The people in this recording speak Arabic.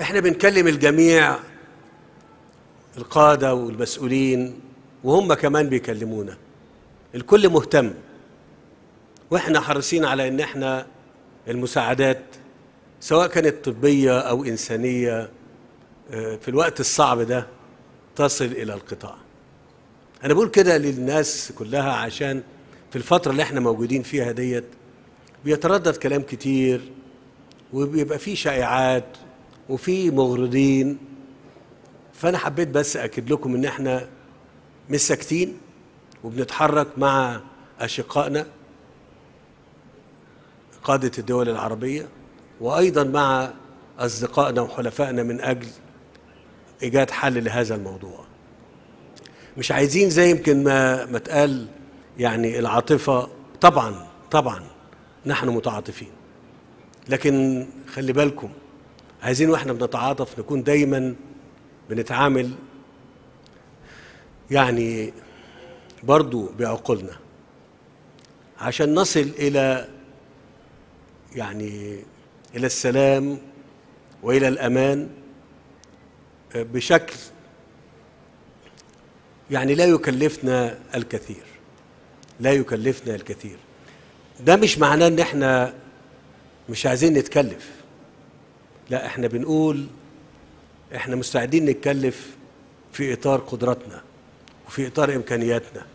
إحنا بنكلم الجميع القادة والمسؤولين وهم كمان بيكلمونا. الكل مهتم. وإحنا حريصين على إن إحنا المساعدات سواء كانت طبية أو إنسانية آه، في الوقت الصعب ده تصل إلى القطاع. أنا بقول كده للناس كلها عشان في الفترة اللي إحنا موجودين فيها ديت بيتردد كلام كتير وبيبقى فيه شائعات وفي مغرضين. فأنا حبيت بس أكد لكم إن إحنا مش ساكتين وبنتحرك مع أشقائنا قادة الدول العربية وأيضا مع أصدقائنا وحلفائنا من أجل إيجاد حل لهذا الموضوع. مش عايزين زي يمكن ما ما اتقال يعني العاطفة. طبعا طبعا نحن متعاطفين. لكن خلي بالكم عايزين وإحنا بنتعاطف نكون دايما بنتعامل يعني برضو بعقولنا عشان نصل إلى يعني إلى السلام وإلى الأمان بشكل يعني لا يكلفنا الكثير لا يكلفنا الكثير. ده مش معناه إن إحنا مش عايزين نتكلف. لا إحنا بنقول إحنا مستعدين نتكلف في إطار قدراتنا وفي إطار إمكانياتنا.